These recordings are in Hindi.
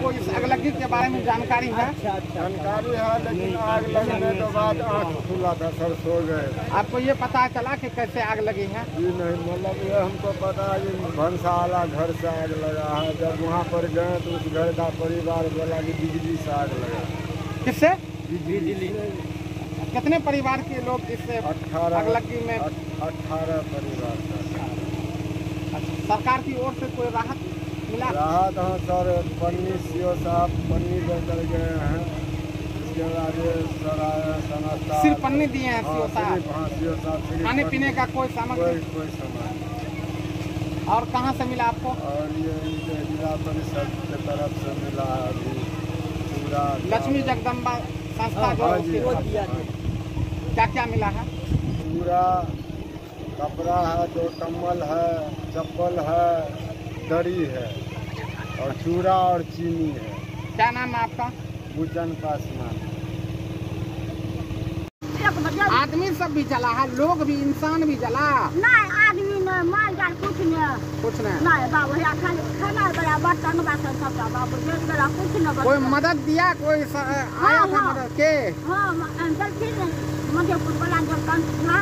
आपको इस अगलगी के बारे में जानकारी है? जानकारी है लेकिन आग लगने के बाद आँख खुला था सर सो गए। आपको ये पता चला कि कैसे आग लगी है? जी नहीं मतलब ये हमको पता है कि भंसावाला घर से आग लगा है। जब वहाँ पर गए तो उस घर का परिवार बोला कि बिजली से आग लगा। किससे? बिजली। कितने परिवार के लोग इस अठारह अगलगी में? अठारह परिवार। था सरकार की ओर से कोई राहत राहत हाँ सर पन्नी सीओ साहब पन्नी लेकर गए हैं। उसके बाद सर आए समझता सिर्फ़ पन्नी दिए हैं हाँ, सीओ साहब। सिर्फ- हाँ सीओ साहब सिर्फ़ खाने पीने का कोई कोई सामग्री कोई सामान और कहाँ से मिला आपको? और ये जिला परिषद के तरफ़ से मिला है अभी। पूरा लक्ष्मी जगदम्बा संस्था जो हाँ जी, हाँ जी। क्या क्या मिला है? पूरा कपड़ा है दो कम्बल है चप्पल है दरी है और चूड़ा और चीनी है। क्या नाम है आपका? भूजन पासवान आदमी सब भी जला है लोग भी इंसान भी जला। नहीं आदमी ने माल जाल कुछ ने। कुछ नहीं नहीं बाबू यहाँ खाली खाना बड़ा बर्तन बासन सबका बाबू देख बड़ा कुछ न कोई मदद दिया कोई स- आया था हाँ। मदद? के? हाँ मधेपुर वाला कंठ था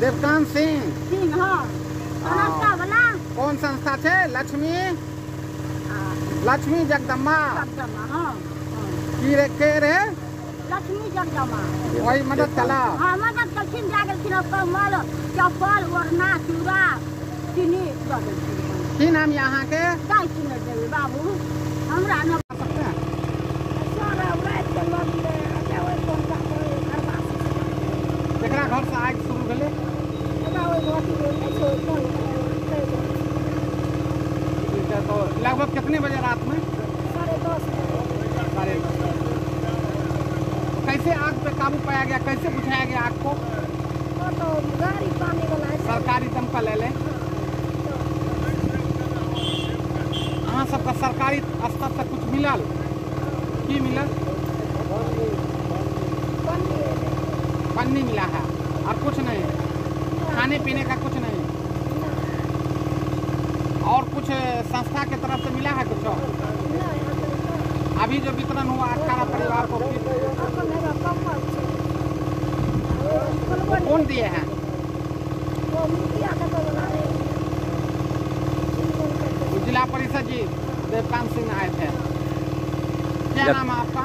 देवकांत सिंह। सिंह हाँ। वाला कौन संस्था थे लक्ष्मी? हाँ हाँ। की के रे? लक्ष्मी जगदम्बा। वही मदद हाँ मदद करथिन जा गेलखिन कमल चप्पल ओढ़ना चूड़ा चीनी दऽ देलखिन। की नाम यहाँ के दाइ किने देबै बाबू हमरा न जकरा आग शुरू भेले। लगभग कितने बजे रात में? साढ़े दस कैसे आग पे काबू पाया गया? कैसे बुझाया गया आग को? सरकारी दमकल ले ले। अहाँ सबका सरकारी स्तर से कुछ मिलल की मिलल पन्नी मिला है। और कुछ नहीं। खाने पीने का कुछ नहीं। कुछ संस्था के तरफ़ से मिला है कुछ अभी जो वितरण हुआ अठारह परिवार को कौन दिए हैं? जिला परिषद जी देवकांत सिंह आए थे। क्या नाम है आपका?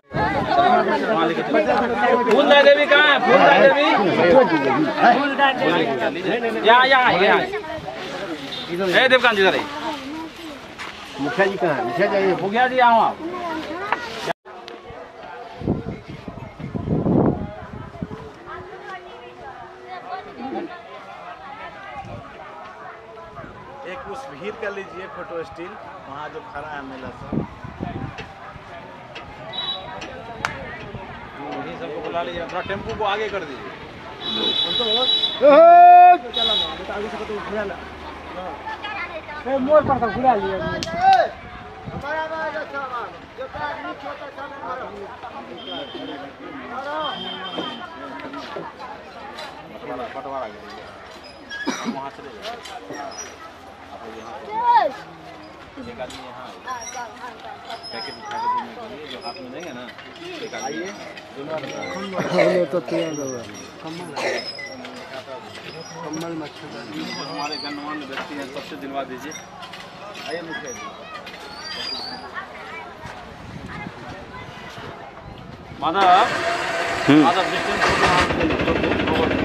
देवी कहाँ है? देवी यहाँ यहाँ यहाँ है। देवकांत जी मुखिया जी कहाँ मुखिया जी मुखिया जी आओ आप कर लीजिए फ़ोटो स्टील वहाँ जो खड़ा है, मेला सब। सबको बुला लीजिए थोड़ा टेंपो को आगे कर दीजिए। करिए हम वहाँ चले जाएँगे यहाँ पर- एक आदमी यहाँ पैकेट उठा के देने के लिए जो हाथ में तो ना एक आदमी दोनों आदमी तो हमारे गणमान्य व्यक्ति हैं सबसे दिलवा दीजिए आइए मुखिया जी माधव माधव डिस्टेंस